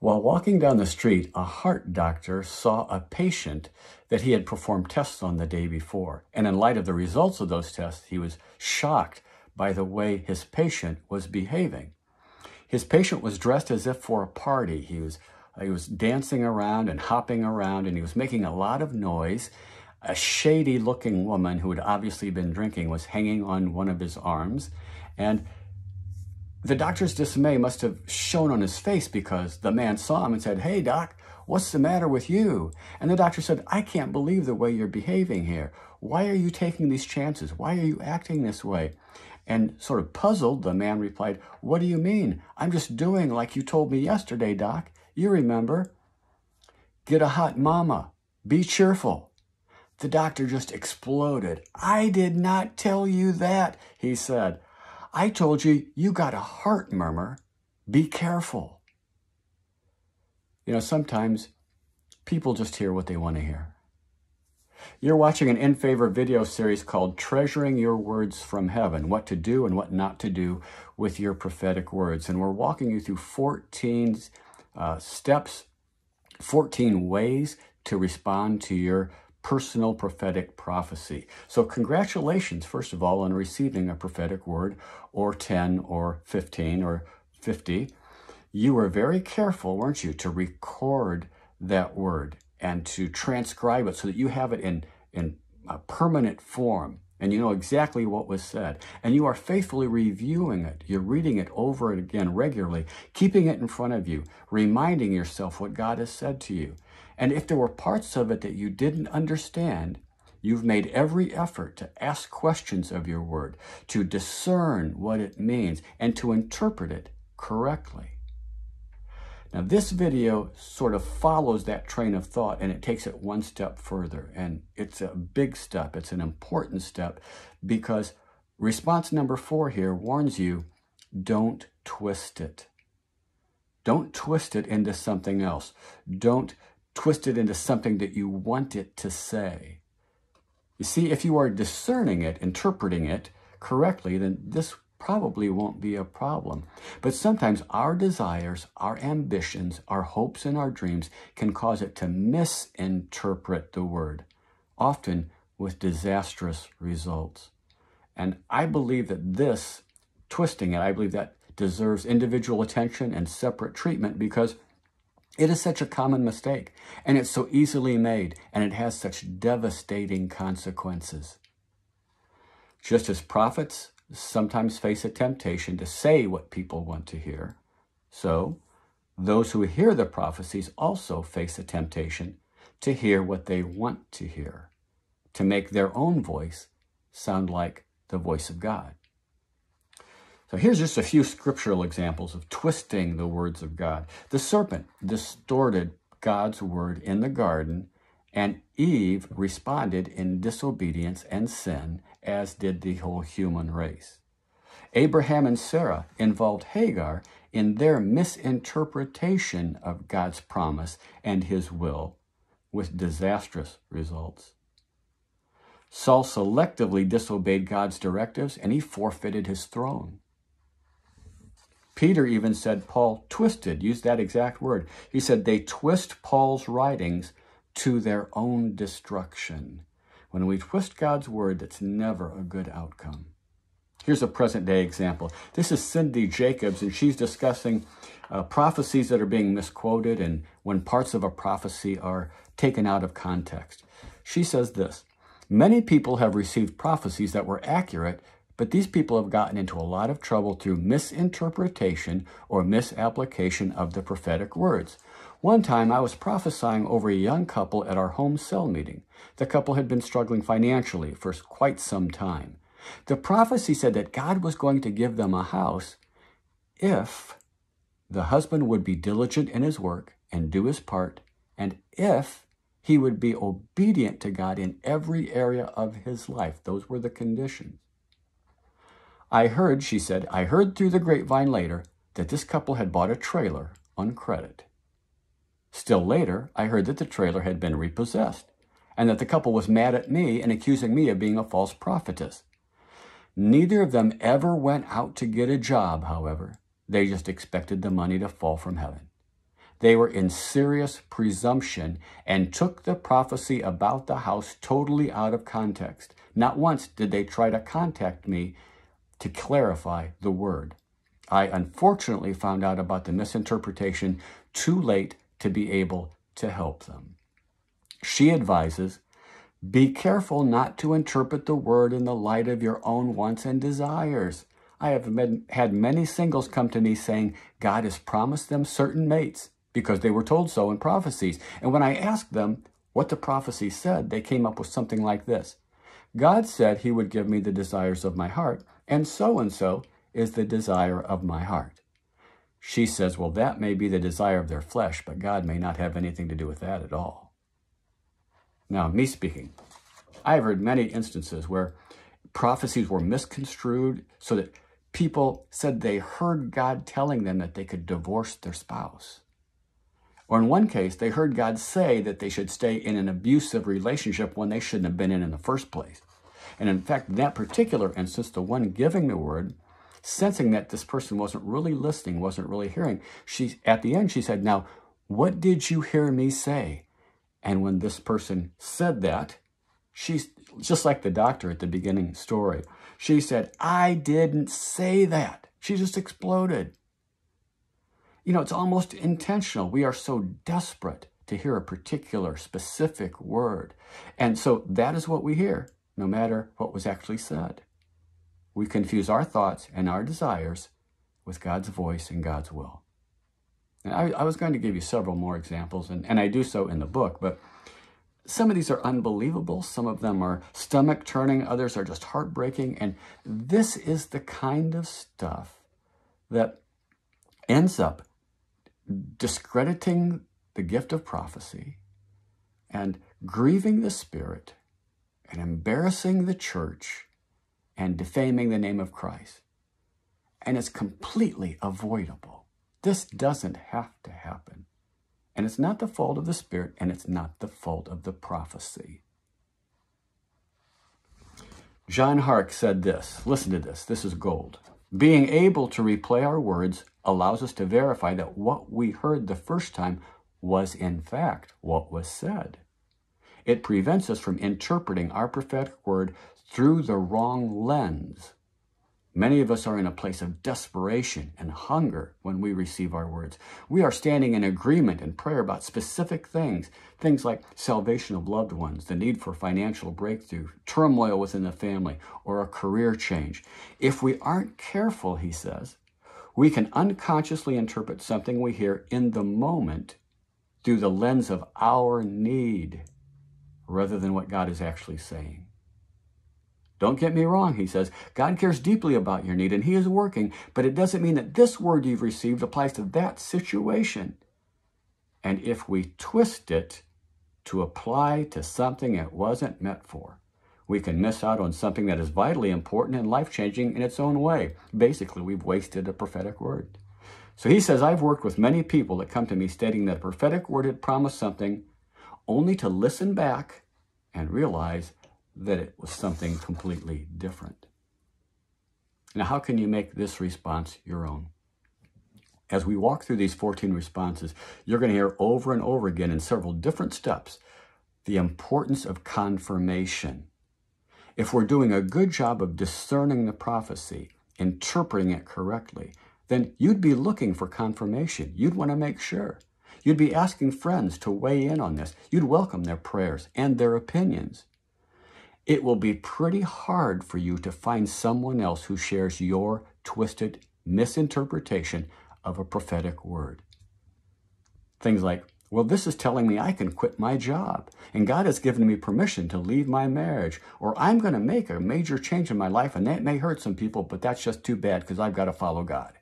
While walking down the street, a heart doctor saw a patient that he had performed tests on the day before. And in light of the results of those tests, he was shocked by the way his patient was behaving. His patient was dressed as if for a party. He was, he was dancing around and hopping around, and he was making a lot of noise. A shady looking woman who had obviously been drinking was hanging on one of his arms. And the doctor's dismay must have shown on his face because the man saw him and said, Hey, doc, what's the matter with you? And the doctor said, I can't believe the way you're behaving here. Why are you taking these chances? Why are you acting this way? And sort of puzzled, the man replied, What do you mean? I'm just doing like you told me yesterday, doc. You remember. Get a hot mama. Be cheerful. The doctor just exploded. I did not tell you that, he said. I told you, you got a heart murmur. Be careful. You know, sometimes people just hear what they want to hear. You're watching an In Favor video series called Treasuring Your Words from Heaven What to Do and What Not to Do with Your Prophetic Words. And we're walking you through 14 uh, steps, 14 ways to respond to your personal prophetic prophecy. So, congratulations, first of all, on receiving a prophetic word, or 10, or 15, or 50. You were very careful, weren't you, to record that word and to transcribe it so that you have it in, in a permanent form and you know exactly what was said. And you are faithfully reviewing it. You're reading it over and again regularly, keeping it in front of you, reminding yourself what God has said to you. And if there were parts of it that you didn't understand, you've made every effort to ask questions of your word, to discern what it means, and to interpret it correctly. Now, this video sort of follows that train of thought and it takes it one step further. And it's a big step, it's an important step because response number four here warns you don't twist it. Don't twist it into something else. Don't twist it into something that you want it to say. You see, if you are discerning it, interpreting it correctly, then this probably won't be a problem. But sometimes our desires, our ambitions, our hopes, and our dreams can cause it to misinterpret the word, often with disastrous results. And I believe that this, twisting it, I believe that deserves individual attention and separate treatment because it is such a common mistake, and it's so easily made, and it has such devastating consequences. Just as prophets sometimes face a temptation to say what people want to hear, so those who hear the prophecies also face a temptation to hear what they want to hear, to make their own voice sound like the voice of God. So here's just a few scriptural examples of twisting the words of God. The serpent distorted God's word in the garden, and Eve responded in disobedience and sin, as did the whole human race. Abraham and Sarah involved Hagar in their misinterpretation of God's promise and his will, with disastrous results. Saul selectively disobeyed God's directives and he forfeited his throne. Peter even said Paul twisted, used that exact word. He said they twist Paul's writings to their own destruction. When we twist God's word, that's never a good outcome. Here's a present day example. This is Cindy Jacobs, and she's discussing uh, prophecies that are being misquoted and when parts of a prophecy are taken out of context. She says this Many people have received prophecies that were accurate but these people have gotten into a lot of trouble through misinterpretation or misapplication of the prophetic words. One time I was prophesying over a young couple at our home cell meeting. The couple had been struggling financially for quite some time. The prophecy said that God was going to give them a house if the husband would be diligent in his work and do his part, and if he would be obedient to God in every area of his life. Those were the conditions. I heard, she said, I heard through the grapevine later that this couple had bought a trailer on credit. Still later, I heard that the trailer had been repossessed and that the couple was mad at me and accusing me of being a false prophetess. Neither of them ever went out to get a job, however. They just expected the money to fall from heaven. They were in serious presumption and took the prophecy about the house totally out of context. Not once did they try to contact me to clarify the word. I unfortunately found out about the misinterpretation too late to be able to help them. She advises be careful not to interpret the word in the light of your own wants and desires. I have had many singles come to me saying God has promised them certain mates because they were told so in prophecies. And when I asked them what the prophecy said, they came up with something like this God said he would give me the desires of my heart, and so and so is the desire of my heart. She says, Well, that may be the desire of their flesh, but God may not have anything to do with that at all. Now, me speaking, I've heard many instances where prophecies were misconstrued so that people said they heard God telling them that they could divorce their spouse. Or in one case, they heard God say that they should stay in an abusive relationship when they shouldn't have been in in the first place. And in fact, that particular instance, the one giving the word, sensing that this person wasn't really listening, wasn't really hearing, she at the end she said, "Now, what did you hear me say?" And when this person said that, she's just like the doctor at the beginning story. She said, I didn't say that. She just exploded. You know, it's almost intentional. We are so desperate to hear a particular specific word. And so that is what we hear, no matter what was actually said. We confuse our thoughts and our desires with God's voice and God's will. And I, I was going to give you several more examples, and, and I do so in the book, but some of these are unbelievable. Some of them are stomach turning. Others are just heartbreaking. And this is the kind of stuff that ends up discrediting the gift of prophecy and grieving the Spirit and embarrassing the church and defaming the name of Christ. And it's completely avoidable. This doesn't have to happen. And it's not the fault of the Spirit, and it's not the fault of the prophecy. John Hark said this listen to this, this is gold. Being able to replay our words allows us to verify that what we heard the first time was in fact what was said. It prevents us from interpreting our prophetic word through the wrong lens. Many of us are in a place of desperation and hunger when we receive our words. We are standing in agreement and prayer about specific things, things like salvation of loved ones, the need for financial breakthrough, turmoil within the family, or a career change. If we aren't careful, he says, we can unconsciously interpret something we hear in the moment through the lens of our need rather than what God is actually saying. Don't get me wrong, he says. God cares deeply about your need and he is working, but it doesn't mean that this word you've received applies to that situation. And if we twist it to apply to something it wasn't meant for, we can miss out on something that is vitally important and life changing in its own way. Basically, we've wasted a prophetic word. So he says, I've worked with many people that come to me stating that a prophetic word had promised something only to listen back and realize that it was something completely different. Now, how can you make this response your own? As we walk through these 14 responses, you're going to hear over and over again in several different steps the importance of confirmation. If we're doing a good job of discerning the prophecy, interpreting it correctly, then you'd be looking for confirmation. You'd want to make sure. You'd be asking friends to weigh in on this. You'd welcome their prayers and their opinions it will be pretty hard for you to find someone else who shares your twisted misinterpretation of a prophetic word. Things like, well, this is telling me I can quit my job, and God has given me permission to leave my marriage, or I'm going to make a major change in my life, and that may hurt some people, but that's just too bad because I've got to follow God.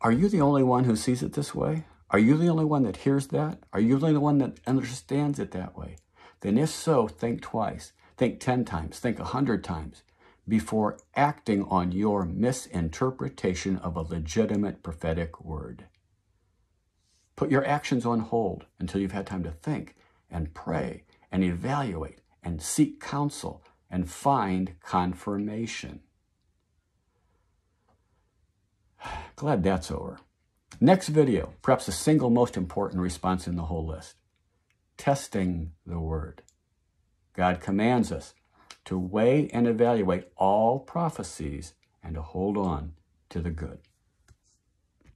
Are you the only one who sees it this way? Are you the only one that hears that? Are you the only one that understands it that way? then if so, think twice. Think 10 times, think 100 times before acting on your misinterpretation of a legitimate prophetic word. Put your actions on hold until you've had time to think and pray and evaluate and seek counsel and find confirmation. Glad that's over. Next video, perhaps the single most important response in the whole list testing the word. God commands us to weigh and evaluate all prophecies and to hold on to the good.